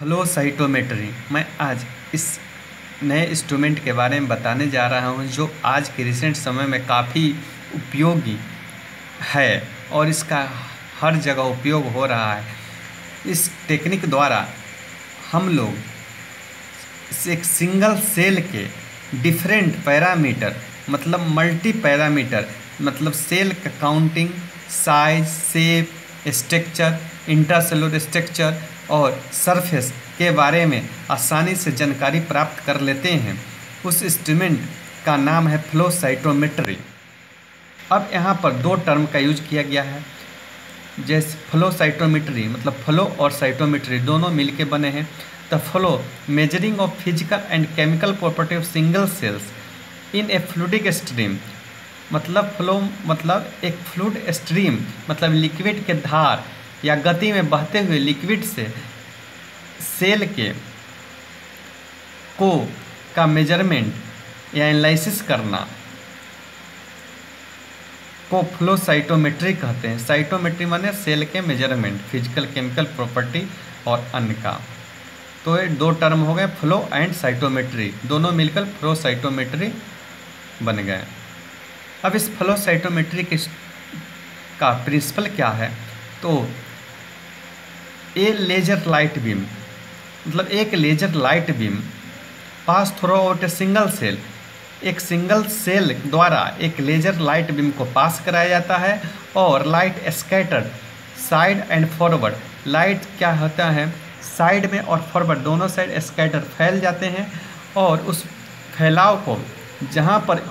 Flow cytometry मैं आज इस नए इंस्ट्रूमेंट के बारे में बताने जा रहा हूँ, जो आज के रिसेंट समय में काफ़ी उपयोगी है और इसका हर जगह उपयोग हो रहा है। इस टेक्निक द्वारा हम लोग एक सिंगल सेल के डिफरेंट पैरामीटर मतलब मल्टी पैरामीटर मतलब सेल का counting size shape structure intercellular structure और सरफेस के बारे में आसानी से जानकारी प्राप्त कर लेते हैं। उस इंस्ट्रूमेंट का नाम है फ्लो साइटोमेट्री अब यहाँ पर दो टर्म का यूज़ किया गया है। जैसे फ्लो साइटोमेट्री मतलब फ्लो और साइटोमेट्री दोनों मिलके बने हैं। The flow measuring of physical and chemical property of single cells in a fluidic stream मतलब फ्लो मतलब एक फ्लूड स्ट्रीम मतलब लिक्विड के धार या गति में बहते हुए लिक्विड से सेल के को का मेज़रमेंट या एनालिसिस करना को फ्लो साइटोमेट्री कहते हैं। साइटोमेट्री माने सेल के मेज़रमेंट फ़िज़िकल केमिकल प्रॉपर्टी और अन्य का। तो ये दो टर्म हो गए फ्लो एंड साइटोमेट्री दोनों मिलकर फ्लो साइटोमेट्री बन गए। अब इस फ्लो साइटोमेट्री के का प्रिंसिपल क्या है? तो ए लेजर लाइट बीम मतलब एक laser light beam pass throughout a single cell, एक सिंगल सेल द्वारा एक लेजर लाइट बीम को पास कराया जाता है और light scattered side and forward, light क्या होता है, साइड में और फॉरवर्ड दोनों साइड स्कैटर फैल जाते हैं और उस फैलाव को जहाँ पर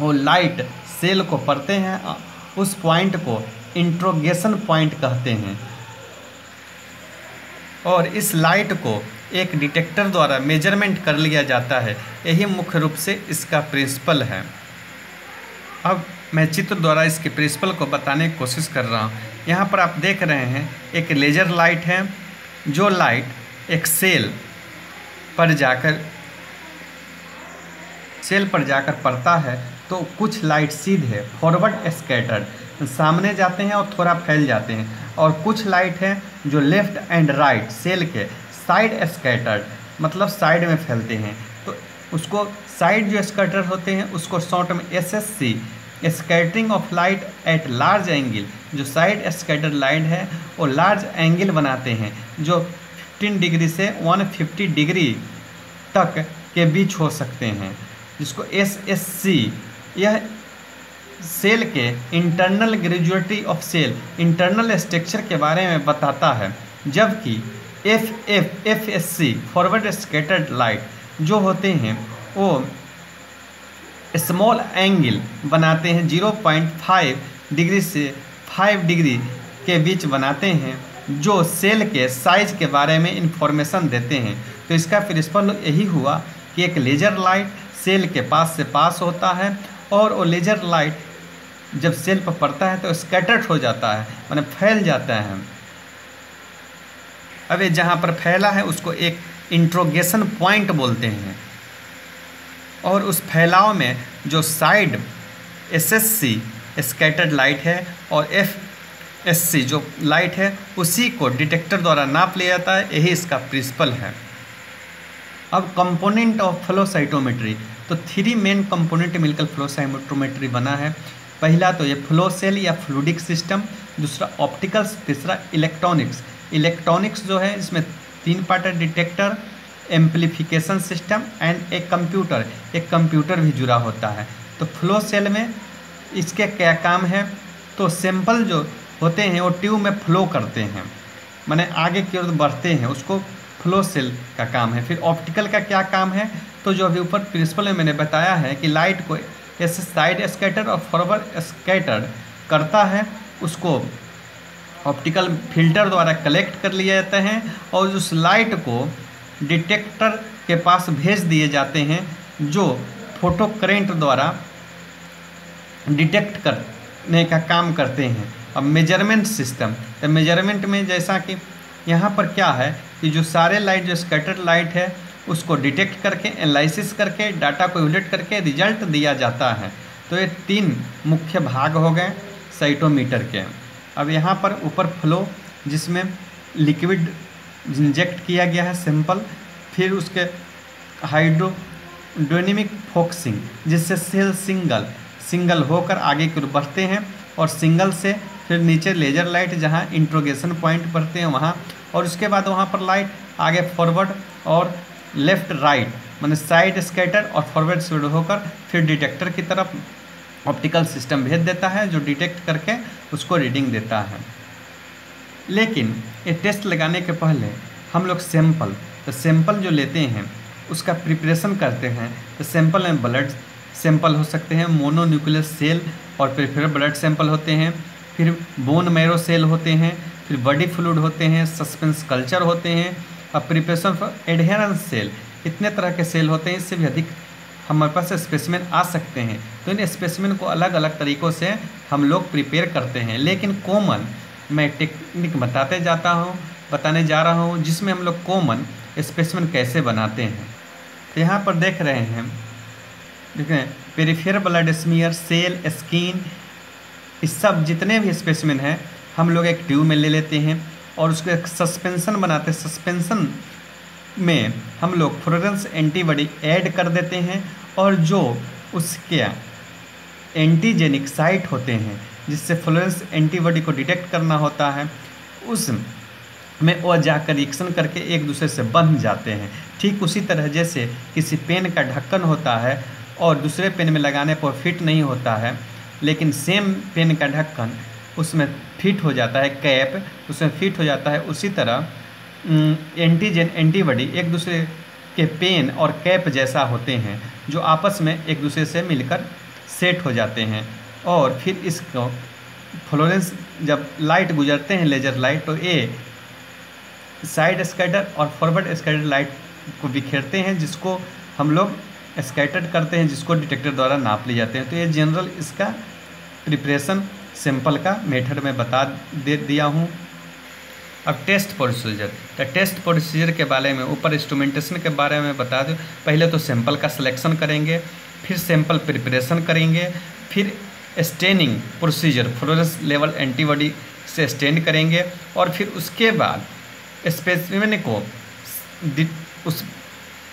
वो लाइट सेल को पड़ते हैं, उस पॉइंट को इंट्रोगेशन पॉइंट कहते हैं। और इस लाइट को एक डिटेक्टर द्वारा मेज़रमेंट कर लिया जाता है। यही मुख्य रूप से इसका प्रिंसिपल है। अब मैं चित्र द्वारा इसके प्रिंसिपल को बताने की कोशिश कर रहा हूँ। यहाँ पर आप देख रहे हैं, एक लेजर लाइट है, जो लाइट एक सेल पर जाकर, सेल पर जाकर पड़ता है तो कुछ लाइट सीधे फॉरवर्ड स्कैटर्ड सामने जाते हैं और थोड़ा फैल जाते हैं। और कुछ लाइट है जो लेफ़्ट एंड राइट सेल के साइड स्कैटर्ड मतलब साइड में फैलते हैं। तो उसको साइड जो स्कैटर होते हैं, उसको शॉर्ट में S S C scattering of light at large angle जो साइड स्कैटर लाइट है, वो लार्ज एंगल बनाते हैं, जो 15 डिग्री से 150 डिग्री तक के बीच हो सकते हैं, जिसको एस एस सी यह सेल के internal granularity of cell, internal structure के बारे में बताता है, जबकि F F F S C, forward scattered light जो होते हैं, वो स्मॉल एंगल बनाते हैं 0.5 डिग्री से 5 डिग्री के बीच बनाते हैं, जो सेल के साइज़ के बारे में इंफॉर्मेशन देते हैं। तो इसका प्रिंसिपल यही हुआ कि एक लेजर लाइट सेल के पास से पास होता है और वो लेजर लाइट जब सेल पर पड़ता है तो स्कैटर्ड हो जाता है, मैंने फैल जाता है। अब ये जहाँ पर फैला है, उसको एक इंट्रोगेशन पॉइंट बोलते हैं। और उस फैलाव में जो side S S C scattered light है और एफ़ एस सी जो लाइट है, उसी को डिटेक्टर द्वारा नाप लिया जाता है, यही इसका प्रिंसिपल है। अब कंपोनेंट ऑफ़ फ्लो साइटोमेट्री तो थ्री मेन कंपोनेंट मिलकर फ्लो साइटोमेट्री बना है। पहला तो ये फ्लो सेल या फ्लूडिक सिस्टम, दूसरा ऑप्टिकल्स, तीसरा इलेक्ट्रॉनिक्स। इलेक्ट्रॉनिक्स जो है, इसमें तीन पार्ट है, डिटेक्टर, एम्पलीफिकेशन सिस्टम एंड एक कंप्यूटर। एक कंप्यूटर भी जुड़ा होता है। तो फ्लो सेल में इसके क्या काम है? तो सैंपल जो होते हैं, वो ट्यूब में फ्लो करते हैं। मैंने आगे की ओर बढ़ते हैं, उसको फ्लो सेल का काम है। फिर ऑप्टिकल का क्या काम है? तो जो अभी ऊपर प्रिंसिपल में मैंने बताया है कि लाइट को ऐसे साइड स्कैटर और फॉरवर्ड स्कैटर करता है, उसको ऑप्टिकल फ़िल्टर द्वारा कलेक्ट कर लिया जाता है और उस लाइट को डिटेक्टर के पास भेज दिए जाते हैं, जो फ़ोटो करेंट द्वारा डिटेक्ट करने का काम करते हैं। अब मेज़रमेंट सिस्टम तो मेज़रमेंट में जैसा कि यहाँ पर क्या है कि जो सारे लाइट जो स्कैटर्ड लाइट है उसको डिटेक्ट करके एनालिसिस करके डाटा को इवलेट करके रिज़ल्ट दिया जाता है। तो ये तीन मुख्य भाग हो गए साइटोमीटर के। अब यहाँ पर ऊपर फ्लो जिसमें लिक्विड इंजेक्ट किया गया है सिंपल फिर उसके हाइड्रोडायनेमिक फोक्सिंग जिससे सेल सिंगल सिंगल होकर आगे की ओर बढ़ते हैं और सिंगल से फिर नीचे लेजर लाइट जहाँ इंट्रोगेशन पॉइंट पड़ते हैं वहाँ, और उसके बाद वहाँ पर लाइट आगे फॉरवर्ड और लेफ़्ट, राइट, मैंने साइड स्कैटर और फॉरवर्ड स्पीड होकर फिर डिटेक्टर की तरफ़ ऑप्टिकल सिस्टम भेज देता है, जो डिटेक्ट करके उसको रीडिंग देता है। लेकिन ये टेस्ट लगाने के पहले हम लोग सैंपल तो सैंपल जो लेते हैं, उसका प्रिपरेशन करते हैं तो सैंपल में ब्लड सैंपल हो सकते हैं मोनोन्यूक्लियस सेल और फिर फिर ब्लड सैंपल होते हैं, फिर बोन मैरो सेल होते हैं, फिर बॉडी फ्लूड होते हैं, सस्पेंस कल्चर होते हैं और प्रिपरेशन फॉर एडहेरेंस सेल इतने तरह के सेल होते हैं, इससे भी अधिक हमारे पास स्पेसिमेन आ सकते हैं। तो इन स्पेसिमेन को अलग अलग तरीक़ों से हम लोग प्रिपेयर करते हैं। लेकिन कॉमन मैं टेक्निक बताते जाता हूँ, बताने जा रहा हूँ, जिसमें हम लोग कॉमन स्पेसिमेन कैसे बनाते हैं। तो यहाँ पर देख रहे हैं देखें peripheral blood smear cell skin इस सब जितने भी स्पेसिमेन हैं, हम लोग एक ट्यूब में ले लेते हैं। और उसके सस्पेंसन बनाते सस्पेंसन में हम लोग फ्लोरेंस एंटीबॉडी ऐड कर देते हैं और जो उसके एंटीजेनिक साइट होते हैं, जिससे फ्लोरेंस एंटीबॉडी को डिटेक्ट करना होता है, उस में वह जाकर रिएक्शन करके एक दूसरे से बंध जाते हैं। ठीक उसी तरह जैसे किसी पेन का ढक्कन होता है और दूसरे पेन में लगाने पर फिट नहीं होता है, लेकिन सेम पेन का ढक्कन उसमें फिट हो जाता है कैप, उसमें फिट हो जाता है उसी तरह एंटीजन एंटीबॉडी एक दूसरे के पेन और कैप जैसा होते हैं, जो आपस में एक दूसरे से मिलकर सेट हो जाते हैं। और फिर इसको फ्लोरेंस जब लाइट गुजरते हैं लेजर लाइट तो ये साइड स्कैटर और फॉरवर्ड स्कैटर लाइट को बिखेरते हैं, जिसको हम लोग स्कैटर्ड करते हैं, जिसको डिटेक्टर द्वारा नाप ले जाते हैं। तो ये जनरल इसका प्रिपरेशन सिंपल का मेथड में बता दे, दिया हूँ। अब टेस्ट प्रोसीजर। तो टेस्ट प्रोसीजर के बारे में, ऊपर इंस्ट्रूमेंटेशन के बारे में बता दूँ। पहले तो सैंपल का सिलेक्शन करेंगे, फिर सैंपल प्रिपरेशन करेंगे, फिर स्टेनिंग प्रोसीजर फ्लोरेंस लेवल एंटीबॉडी से स्टेन करेंगे, और फिर उसके बाद स्पेसिमेन को उस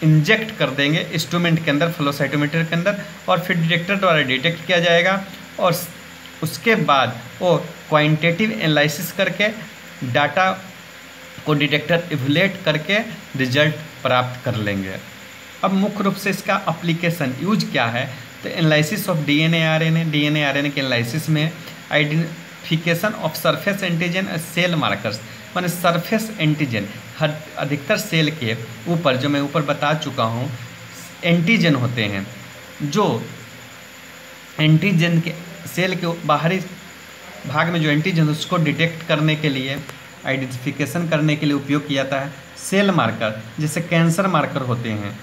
इंजेक्ट कर देंगे इंस्ट्रूमेंट के अंदर फ्लोसाइटोमीटर के अंदर, और फिर डिटेक्टर द्वारा डिटेक्ट किया जाएगा, और उसके बाद वो क्वांटिटेटिव एनालिसिस करके डाटा को डिटेक्टर इवलेट करके रिज़ल्ट प्राप्त कर लेंगे। अब मुख्य रूप से इसका अप्लीकेशन यूज़ क्या है? तो analysis of D N A R N A D N A R N A के एनालिसिस में identification of surface antigen cell markers मैंने सरफेस एंटीजन हर अधिकतर सेल के ऊपर, जो मैं ऊपर बता चुका हूँ एंटीजन होते हैं, जो एंटीजन के सेल के बाहरी भाग में जो एंटीजन उसको डिटेक्ट करने के लिए आइडेंटिफिकेशन करने के लिए उपयोग किया जाता है सेल मार्कर, जैसे कैंसर मार्कर होते हैं।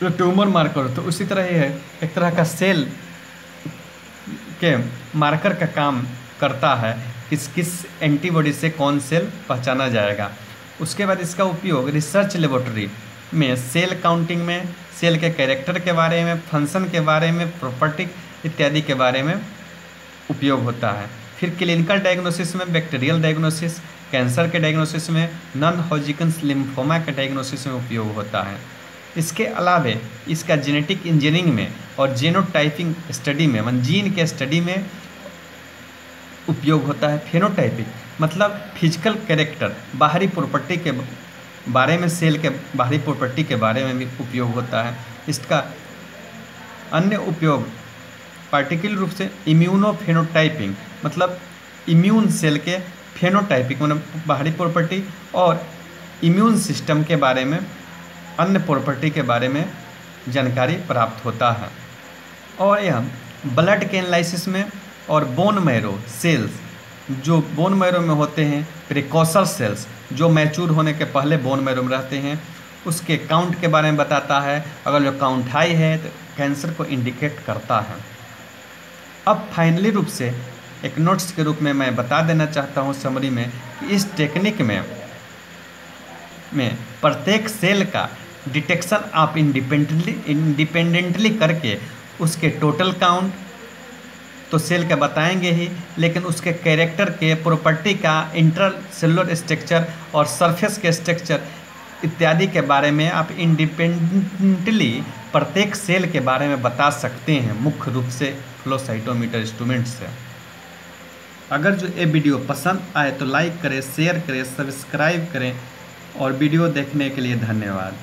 जो ट्यूमर मार्कर होते हैं, उसी तरह ये है एक तरह का सेल के मार्कर का काम करता है किस किस एंटीबॉडी से कौन सेल पहचाना जाएगा। उसके बाद इसका उपयोग रिसर्च लेबोरेटरी में सेल काउंटिंग में सेल के कैरेक्टर के बारे में फ़ंक्शन के बारे में प्रॉपर्टी इत्यादि के बारे में उपयोग होता है। फिर क्लिनिकल डायग्नोसिस में बैक्टीरियल डायग्नोसिस कैंसर के डायग्नोसिस में नॉन हॉजिकन्स लिम्फोमा के डायग्नोसिस में उपयोग होता है। इसके अलावे इसका जेनेटिक इंजीनियरिंग में और जेनोटाइपिंग स्टडी में मन जीन के स्टडी में उपयोग होता है फेनोटाइपिक मतलब फ़िज़िकल कैरेक्टर बाहरी प्रॉपर्टी के बारे में सेल के बाहरी प्रॉपर्टी के बारे में भी उपयोग होता है। इसका अन्य उपयोग पार्टिकुलर रूप से इम्यूनोफेनोटाइपिंग मतलब इम्यून सेल के फेनोटाइपिक मतलब बाहरी प्रॉपर्टी और इम्यून सिस्टम के बारे में, अन्य प्रॉपर्टी के बारे में जानकारी प्राप्त होता है। और यह ब्लड के एनालिसिस में और बोन मैरो सेल्स जो बोन मैरो में होते हैं प्रिकॉसर सेल्स जो मैचूर होने के पहले बोन मैरो में रहते हैं, उसके काउंट के बारे में बताता है। अगर जो काउंट हाई है तो कैंसर को इंडिकेट करता है। अब फाइनली रूप से एक नोट्स के रूप में मैं बता देना चाहता हूँ समरी में कि इस टेक्निक में में प्रत्येक सेल का डिटेक्शन आप इंडिपेंडेंटली इंडिपेंडेंटली करके उसके टोटल काउंट तो सेल के बताएँगे ही, लेकिन उसके कैरेक्टर के प्रॉपर्टी का इंटर सेलुलर स्ट्रक्चर और सरफेस के स्ट्रक्चर इत्यादि के बारे में आप इंडिपेंडेंटली प्रत्येक सेल के बारे में बता सकते हैं, मुख्य रूप से फ्लोसाइटोमीटर इंस्ट्रूमेंट से। अगर जो ये वीडियो पसंद आए तो लाइक करें शेयर करें सब्सक्राइब करें और वीडियो देखने के लिए धन्यवाद।